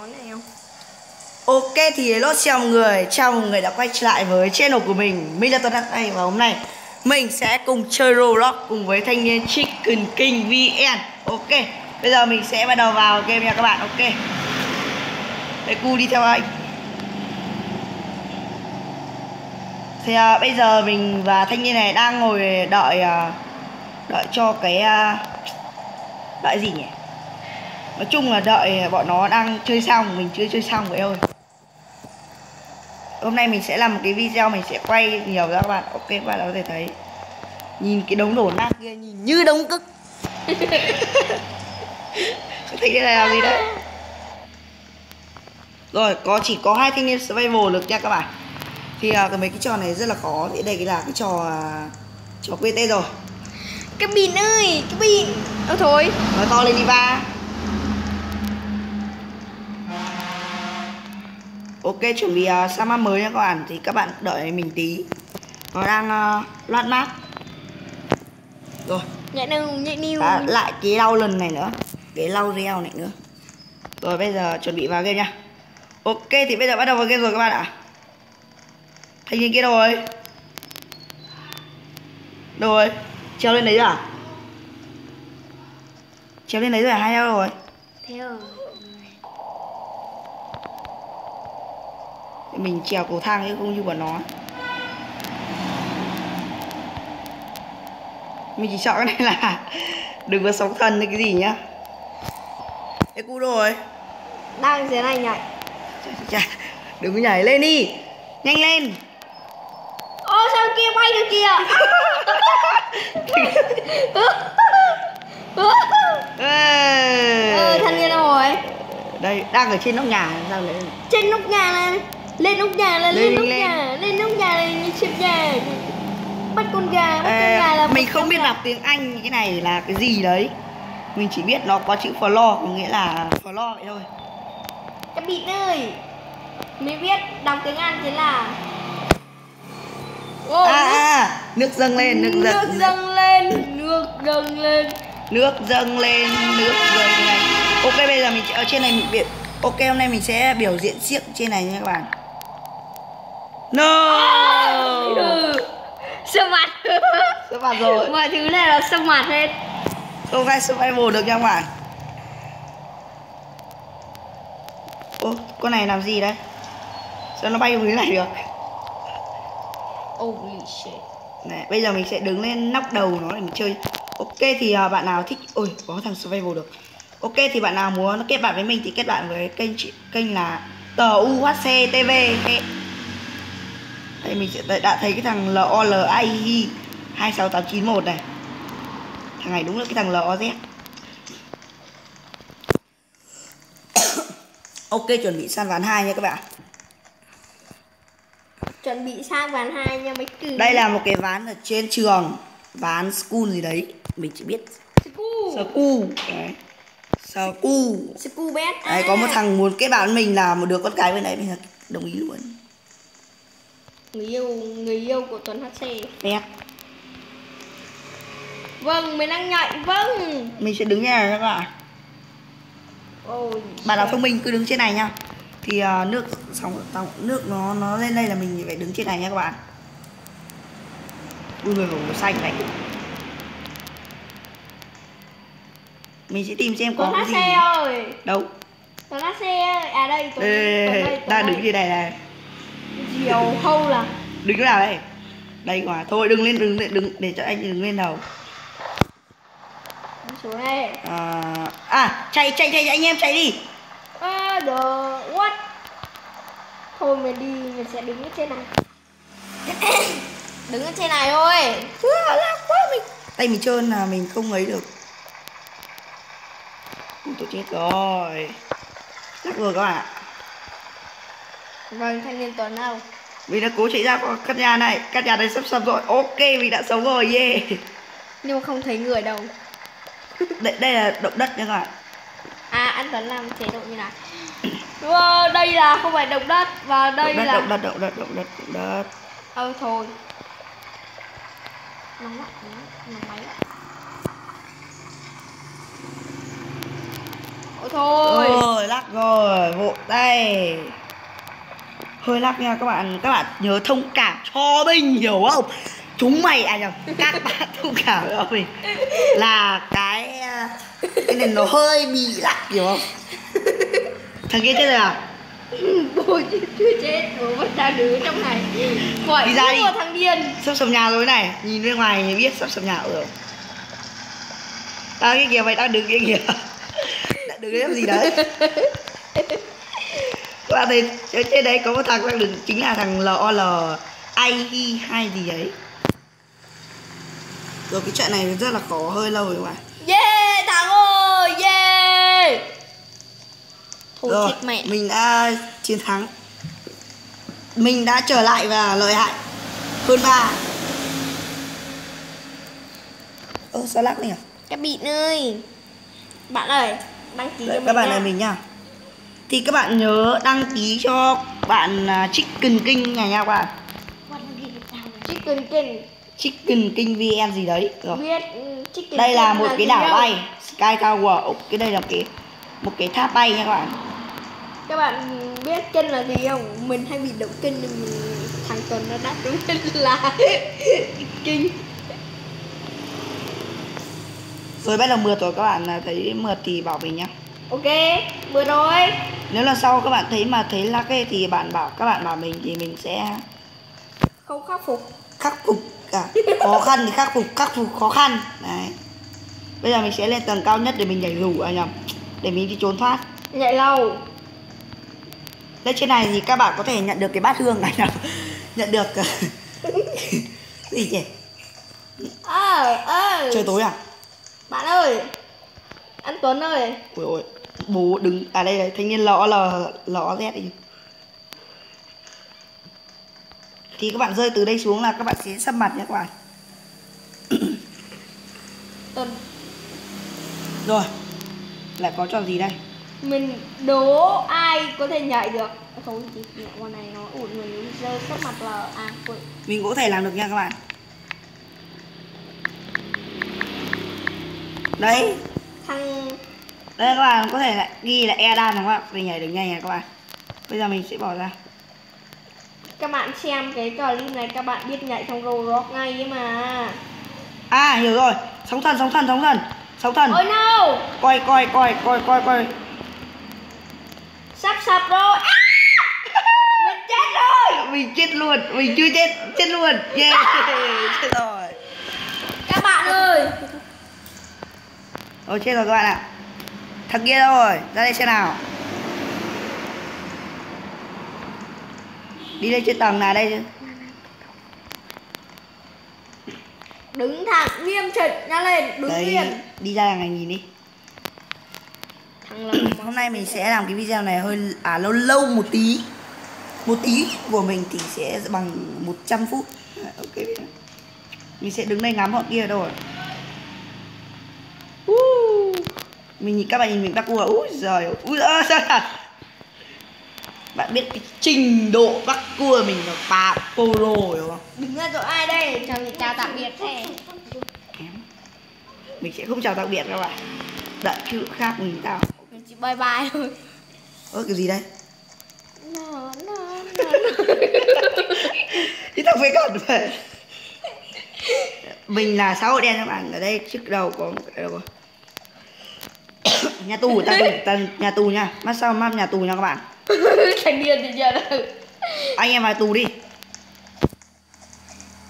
Món này không? Ok thì hello chào mọi người. Chào mọi người đã quay trở lại với channel của mình Mình là Tuấn Đăng Tây và hôm nay Mình sẽ cùng chơi Roblox cùng với thanh niên Chicken King VN Ok Bây giờ mình sẽ bắt đầu vào game nha các bạn. Ok. Để cu đi theo anh. Thì à, bây giờ mình và thanh niên này đang ngồi đợi à, Đợi cho cái à, Đợi gì nhỉ? Nói chung là đợi bọn nó đang chơi xong Mình chưa chơi xong vậy thôi. Hôm nay mình sẽ làm một cái video Mình sẽ quay nhiều ra các bạn. Ok các bạn có thể thấy. Nhìn cái đống đổ nát kia Nhìn như đống cức. Thấy cái này làm gì đấy? Rồi có chỉ có hai thanh niên survival được nha các bạn. Thì cái mấy cái trò này rất là khó. Thì đây là cái trò uh, Trò QT rồi. Cái pin ơi, cái pin. Ơ thôi. Nói to lên đi ba Ok chuẩn bị uh, sang map mới nha các bạn. Thì các bạn đợi mình tí. Nó đang uh, loát map. Rồi. Nhạy niu, nhạy niu à, Lại cái lau lần này nữa. Cái lau reo này nữa. Rồi bây giờ chuẩn bị vào game nha. Ok thì bây giờ bắt đầu vào game rồi các bạn ạ. Thanh niên kia đâu rồi? Đâu rồi? Treo lên đấy rồi à? Treo lên đấy rồi hay đâu rồi. Theo mình trèo cầu thang chứ không như bọn nó. Mình chỉ sợ cái này là đừng có sóng thần hay cái gì nhá. Ê cu rồi Đang dưới này nhảy. Chà. đừng có nhảy lên đi. Nhanh lên. Ô sao kia bay được kìa. Ờ niên đâu rồi? Đây đang ở trên nóc nhà sao lại Trên nóc nhà này Lên nóc nhà là lên Lên, nóc lên. nhà Lên nóc nhà là như xếp nhà. Bắt con gà, bắt con Ê, gà là mình không con biết gà. đọc tiếng anh cái này là cái gì đấy. Mình chỉ biết nó có chữ floor có nghĩa là floor vậy thôi. Cái bịt ơi Mới biết đọc tiếng Anh thế là Ô, à, nước, à nước dâng lên nước nước dâng dâng lên Nước dâng lên. Nước dâng lên nước dâng lên. Ok bây giờ mình ở trên này mình biểu ok hôm nay mình sẽ biểu diễn siếc trên này nha các bạn no. Ừ. Sơ mặt. Các bạn rồi. Mọi thứ này là sơ mặt hết. Không ai survival được nha các bạn. Ô con này làm gì đấy? Sao nó bay dưới này được? Holy shit. Này bây giờ mình sẽ đứng lên nóc đầu nó để mình chơi. Ok thì à, bạn nào thích ôi có thằng survival được. Ok thì bạn nào muốn kết bạn với mình thì kết bạn với kênh chị kênh là tờ UHC TV Hẹn. Đây mình sẽ đã thấy cái thằng LOLAI 26891 này. Thằng này đúng là cái thằng LOZ ok chuẩn bị săn ván hai nha các bạn. Chuẩn bị sang ván 2 nha mấy cử đây là một cái ván ở trên trường ván school gì đấy mình chỉ biết Sku School. Đấy. School. Sku bet Đấy, có một thằng muốn kết bạn mình là một đứa con cái bên đấy mình đồng ý luôn Người yêu, người yêu của Tuấn HC Nét Vâng, mình đang nhạy, vâng. Mình sẽ đứng như này các bạn Ôi Bạn nào thông minh cứ đứng trên này nha. Thì à, nước sóng sóng nước nó nó lên đây là mình phải đứng trên này nha các bạn. Ui người màu xanh này. Mình sẽ tìm xem có Tuấn cái HC gì ơi. Đâu? Tuấn HC ơi. À đây, Tuấn, Ê, Tuấn đây, Tuấn đang đứng như này này Diều hâu là Đứng chỗ nào đây. Đây quả. Thôi đừng lên đừng đừng để cho anh đứng lên đầu. Xuống đây. À, à chạy chạy chạy anh em chạy đi. À, the what? Thôi mình đi, mình sẽ đứng ở trên này. Đứng ở trên này thôi. Lạc quá mình tay mình trơn là mình không ấy được. Tôi chết rồi. Lắc rồi các bạn ạ Vâng, thanh niên Tuấn đâu? mình đã cố chạy ra căn nhà này. Căn nhà này sắp sập rồi. Ok mình đã sống rồi. Yeah. Nhưng mà không thấy người đâu. Đây, đây là động đất nha các bạn. À, anh Tuấn làm chế độ như này wow, Đây là không phải động đất Và đây động đất là động đất động đất động đất động đất. Ờ, thôi. Nóng lắm, nóng, máy Ôi thôi. Rồi, lắc rồi, vỗ tay Hơi lắc nha các bạn Các bạn nhớ thông cảm cho mình hiểu không? Chúng mày, à nhầm Các bạn thông cảm cho mình. Là cái à, Cái này nó hơi bị lắc hiểu không? Thằng kia chết rồi à? Bố chưa, chết. Bố vẫn đang đứng trong này. Gọi Đi ra đi. thằng điên. Sắp sập nhà rồi này. Nhìn bên ngoài thì biết sắp sập nhà rồi. À cái kìa mày đang đứng kia kìa. Đã đứng làm gì đấy Thấy ở trên đấy có một thằng đang đứng Chính là thằng LOL AI hay gì ấy. Rồi cái trận này rất là khó hơi lâu rồi các bạn. Yeah thằng ơi Yeah. Thôi Rồi chết mẹ. mình đã chiến thắng. Mình đã trở lại và lợi hại Hơn ba. Ơ sao lắc nhỉ Các bạn ơi Bạn ơi Đăng ký cho Đấy, mình các bạn nha. này mình nhá thì các bạn nhớ đăng ký cho bạn à, Chicken King này nha các bạn. Chicken King. Chicken King VN gì đấy rồi Biết ừ, Chicken đây là một cái gì đảo đâu. bay Sky Tower. Cái đây là cái một cái tháp bay nha các bạn. Các bạn biết kênh là gì không? Mình hay bị động nên mình thằng Tuấn nó đặt đúng là kinh rồi bắt đầu mượt rồi các bạn à, thấy mượt thì bảo mình nhá. Ok, vừa rồi nếu lần sau các bạn thấy mà thấy lag ấy, thì bạn bảo các bạn bảo mình thì mình sẽ Không khắc phục. khắc phục cả. Khó khăn thì khắc phục khắc phục khó khăn. Đấy. Bây giờ mình sẽ lên tầng cao nhất để mình nhảy dù à nhầm để mình đi trốn thoát. Nhạy lâu Lên trên này thì các bạn có thể nhận được cái bát hương này nào Nhận được. Gì nhỉ? Ờ, ờ Trời tối à? Bạn ơi Anh Tuấn ơi. Ôi ôi Bố đứng À đây này Thanh niên lõ lò Lõ Z đi. Thì các bạn rơi từ đây xuống là các bạn sẽ sắp mặt nha các bạn. Rồi Lại có trò gì đây? Mình đố ai có thể nhảy được? Thôi chị nhảy qua này nó ụt người rơi sắp mặt là À, quên. Mình cũng có thể làm được nha các bạn. Đấy. Thằng Đây các bạn có thể lại ghi là e đan các bạn Để nhảy được nhanh nha các bạn? Bây giờ mình sẽ bỏ ra. Các bạn xem cái clip này các bạn biết nhảy trong Roblox ngay ấy mà. À hiểu rồi. Sóng thần sóng thần sóng thần. Sóng thần. Ôi no! Coi coi coi coi coi coi. Sắp sập rồi. À! Mình chết rồi. Mình chết luôn. Mình chưa chết Chết luôn. Yeah Chết rồi. Các bạn ơi. Ôi chết rồi các bạn ạ Thằng kia đâu rồi? Ra đây xem nào. Đi lên trên tầng nào đây chứ. Đứng thẳng nghiêm chỉnh nhanh lên Đứng Đấy yên Đi ra này nhìn đi. Hôm nay mình sẽ làm cái video này hơi À lâu lâu một tí. Một tí của mình thì sẽ bằng 100 phút. À, Ok. Mình sẽ đứng đây ngắm họ kia đâu rồi Uh. Mình nhìn các bạn nhìn mình bắt cua Úi giời Úi giời sao thật Bạn biết cái trình độ bắt cua mình là ba polo hiểu không? Đứng ra chỗ ai đây? Chào chào tạm biệt thế. Mình sẽ không chào tạm biệt các bạn Đợi chữ khác mình tao. Mình chỉ bye bye thôi. Ơ cái gì đây? No, no, no. Thì thằng phải còn về. Mình là xã hội đen các bạn. Ở đây trước đầu có một cái đầu Nhà tù, ta tù, ta, nhà tù nha. Mắt sau mắt nhà tù nha các bạn. Thành niên thì đâu Anh em vào tù đi.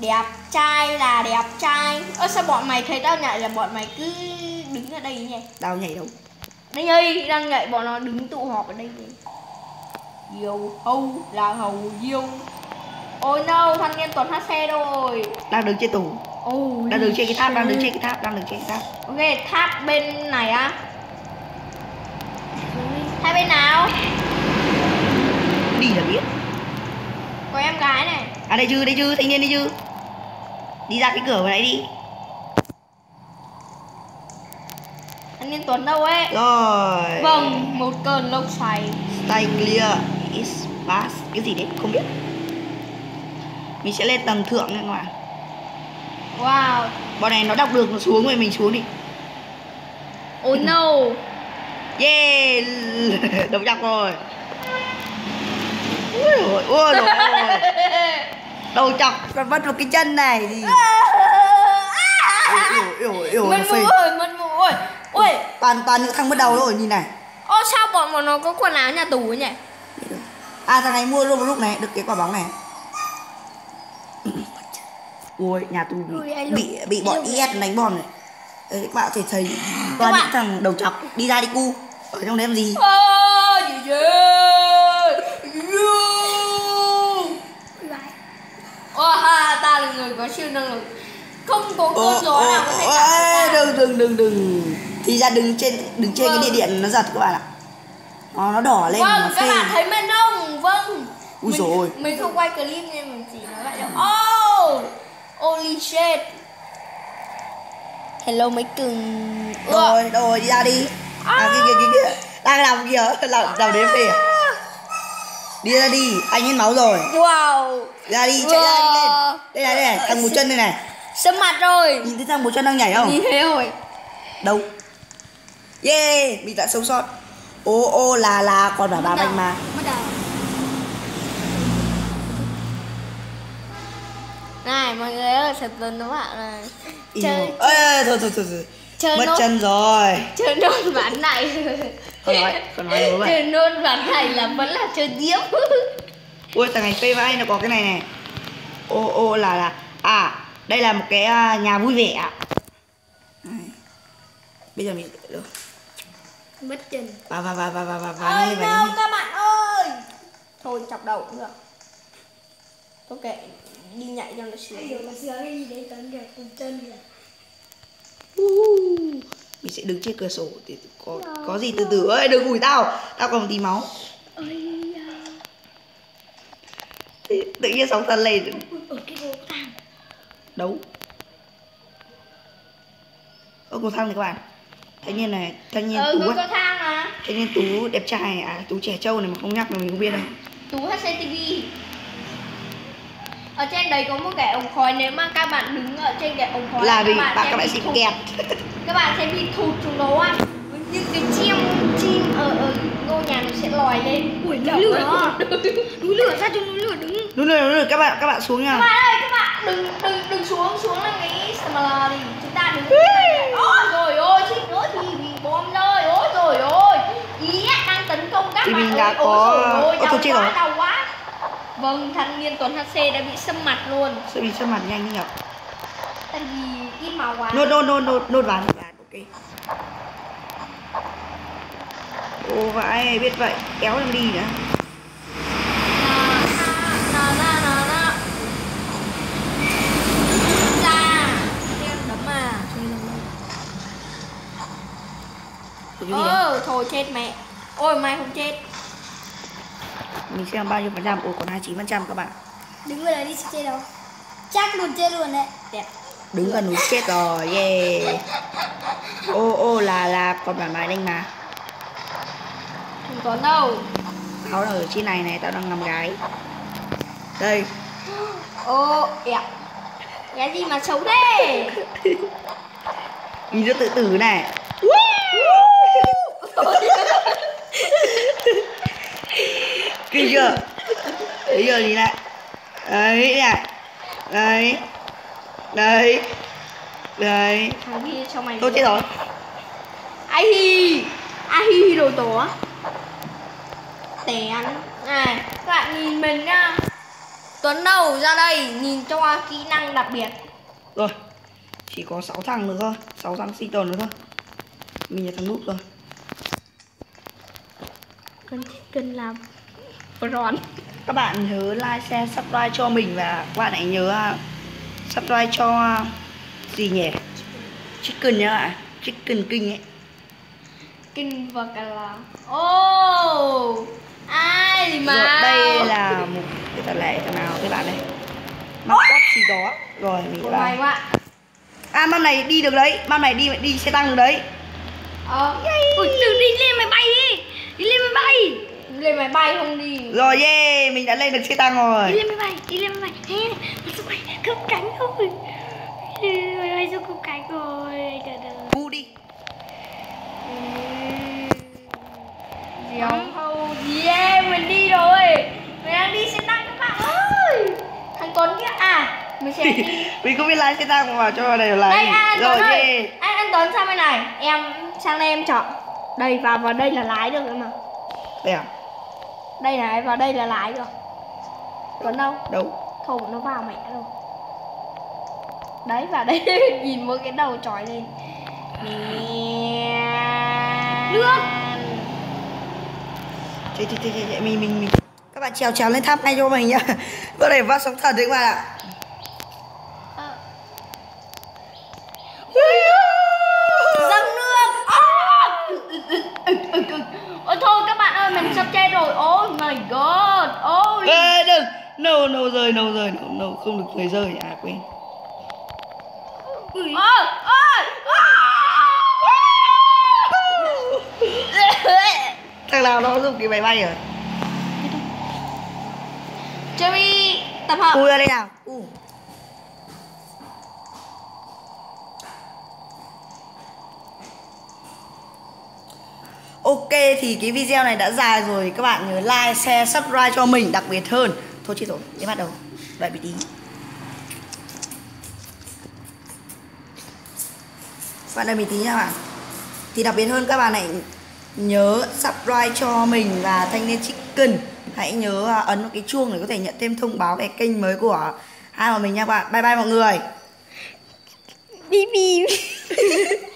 Đẹp trai là đẹp trai. Ơ sao bọn mày thấy tao nhảy là bọn mày cứ đứng ở đây nhỉ? Tao nhảy đâu? Đây ơi, đang nhảy bọn nó đứng tụ họp ở đây nhỉ? Diều hâu là hầu diêu Ôi no, thanh niên tuần hát xe đâu rồi. Đang đứng trên tù. Oh, Đang đứng trên cái tháp, đang đứng trên cái tháp, đang đứng trên cái tháp. Ok, tháp bên này á bên nào? Đi là biết. Có em gái này. À đây chứ, đây chứ, thanh niên đây chứ Đi ra cái cửa vừa nãy đi. Thanh niên tuần đâu ấy? Rồi. Vâng, một cơn lốc xoáy. Stay clear is pass Cái gì đấy, không biết. Mình sẽ lên tầng thượng nha các bạn. Wow. Bọn này nó đọc được nó xuống rồi mình xuống đi. Oh no Yeah. Đầu chọc rồi. Ui ôi rồi ôi. Đầu chọc. Còn mất một cái chân này thì ôi ôi ôi mất mũ rồi mất mũ rồi. Ôi Toàn toàn những thằng mất đầu rồi nhìn này. Ô sao bọn bọn nó có quần áo nhà tù ấy nhỉ? À thằng này mua luôn một lúc này Được cái quả bóng này. Ui nhà tù Ui, bị, bị, bị bọn. IS đánh bom này. Đấy, các bạn có thể thấy Toàn những thằng đầu chọc Đi ra đi cu Ở trong đấy làm gì? Ô gì chứ? Ô ha ta là người có siêu năng lực. Không có Ô, cơn gió nào có thể ê, đừng đừng đừng đừng. Thì ra đứng trên đứng trên cái Vâng. địa điện nó giật các bạn ạ. Nó nó đỏ lên vâng nó các phê. bạn thấy men không vâng. Ui mình, dồi ôi. mình không quay clip nên mình chỉ nói lại đâu oh! Holy shit. Hello mấy cưng rồi rồi đi ra đi à kia kia kia đang làm kìa làm làm đến phê à? đi ra đi anh hết máu rồi. Wow. Ra đi chạy ra đi lên. Wow. đây này đây này thằng một chân đây này. Sâm mặt rồi. Nhìn thấy thằng một chân đang nhảy không? Nhìn thấy rồi. Đâu? Yeah mình đã sống sót. Ô ô là là còn bảo bà anh mà này mọi người ơi thật tình các bạn này. Chơi. ê thôi thôi thôi thôi chơi mất nốt. chân rồi. Chơi nốt ván này. Không nói, không nói với bạn. chơi nốt ván này là vẫn là chơi tiếp Ui thằng này phê vãi nó có cái này này. Ô ô là là. À đây là một cái à, nhà vui vẻ. Bây giờ mình được. Mất chân. Vào vào vào vào vào vào vào ơi đâu các bạn ơi. Thôi chọc đầu cũng được. Ok đi nhảy cho nó sướng. Là sướng cái gì đấy tấn kìa cùng chân kìa Mình sẽ đứng trên cửa sổ thì có có gì từ từ. Ơi đừng ủi tao. Tao còn một tí máu. Tự nhiên sóng thần lên. Ở Đấu Ơ cầu thang này các bạn? Thanh niên này Thanh niên ừ tú thang mà. Thanh niên tú đẹp trai À? Tú trẻ trâu này mà không nhắc là mình không biết đâu. Tú HCTV ở trên đấy có một cái ống khói nếu mà các bạn đứng ở trên cái ống khói Là vì các bạn các bạn bị sẽ kẹt. Các bạn sẽ bị thụt xuống đó ăn những cái chim chim ở ở ngôi nhà nó sẽ lòi lên. Ui núi lửa. núi lửa ra cho núi lửa đứng? Đúng rồi, đúng rồi, các bạn các bạn xuống các nha bạn ơi các bạn đừng đừng đừng xuống xuống là cái Samala đi. Chúng ta đứng ôi rồi ôi suýt nữa thì bị bom rơi. Ôi rồi ôi. Ý đang tấn công các Thì bạn mình đã ôi có- rồi ôi Ôi, đau thôi chết quá rồi. đau quá vâng thanh niên tuấn HC đã bị xâm mặt luôn. Sao bị sao mặt nhanh nhỉ tại vì ít máu quá. Nốt nốt nốt nốt nốt ván. Nốt ván ok. Ô vãi biết vậy. Kéo em đi nữa à. Đâu? Ơ, thôi chết mẹ. Ôi mày không chết. Mình xem bao nhiêu phần trăm? Ồ còn 29 phần trăm các bạn. Đứng đấy đi chơi đâu. Chắc luôn chơi luôn đấy. Đẹp. Đứng gần núi chết rồi yeah. Ô ô là là còn bản bài đánh mà. Không có đâu. Áo ở trên này này tao đang làm gái. Đây. Ô, đẹp. Cái gì mà xấu thế? Nhìn nó tự tử này Kinh chưa Bây giờ nhìn lại Đấy này Đấy Đấy Đấy. Tôi chết rồi Ai hi. Ai hi đồ tổ. Tèn. Này, các bạn nhìn mình nha. Tuấn đầu ra đây, nhìn cho kỹ năng đặc biệt. Rồi Chỉ có 6 thằng nữa thôi 6 thằng sinh tồn nữa thôi Mình là thằng nút rồi Cần cần làm Ron. Các bạn nhớ like, share, subscribe cho mình Và các bạn hãy nhớ uh, subscribe cho uh, Gì nhỉ? Chicken nhá bạn. Chicken King ấy. Kinh và cả là Ô Ai mà? Rồi, đây là một cái tờ lệ thằng nào các bạn đây? Map quát gì đó. Rồi mình Của vào. mày quá. À map này đi được đấy. Map này đi đi xe tăng được đấy. Ờ. Ui đừng đi lên máy bay đi. Đi lên máy bay Lên máy bay không đi. Rồi yeah mình đã lên được xe tăng đi rồi lên máy bay đi lên máy bay. Thế nó xuống bay cướp cánh rồi máy bay cướp cánh rồi trời ơi bu đi. Điều hầu? Yeah mình đi rồi. Mình đang đi xe tăng các bạn ơi. Thằng Tuấn kia À mình sẽ đi. Mình không biết lái xe tăng mà vào cho này là Đây anh rồi ơi. đi Anh, anh Tuấn sang bên này? Em sang đây em chọn. Đây vào vào đây là lái được rồi mà đây à? Đây này vào đây là lái được Tuấn đâu? Đâu? Thôi nó vào mẹ rồi. Đấy vào đây nhìn mỗi cái đầu tròi lên. Nước! Chạy chạy chạy chạy mình mình mình. Các bạn trèo trèo lên tháp ngay cho mình nhá. Bữa này phát sóng thật đấy các bạn ạ. Dâng nước à! Ôi thôi các bạn ơi mình sắp chết rồi Oh my god Ôi Ê, nâu nâu rơi nâu rơi nâu nâu không được người rơi à quên. Ôi ôi thằng nào nó dùng cái máy bay rồi? Cherry tập hợp. Ui ra đây nào. U Ok thì cái video này đã dài rồi. Các bạn nhớ like, share, subscribe cho mình đặc biệt hơn Thôi chết rồi, để bắt đầu. Đợi một tí. Bạn đợi một tí nha bạn. Thì đặc biệt hơn các bạn hãy nhớ subscribe cho mình và Thanh niên Chicken. Hãy nhớ à, ấn vào cái chuông để có thể nhận thêm thông báo về kênh mới của hai bọn mình nha các bạn. Bye bye mọi người. Bi bi